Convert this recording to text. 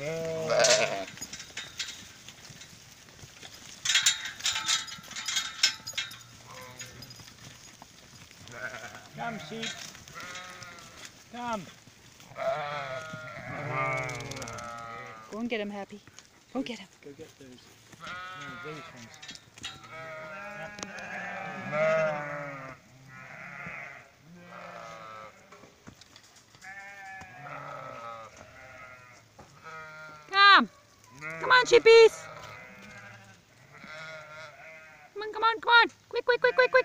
Come, sheep. Come. Go and get him, Happy. Go get him. Go get those. No, those ones. on, chippies. Come on, come on, come on. Quick, quick, quick, quick, quick.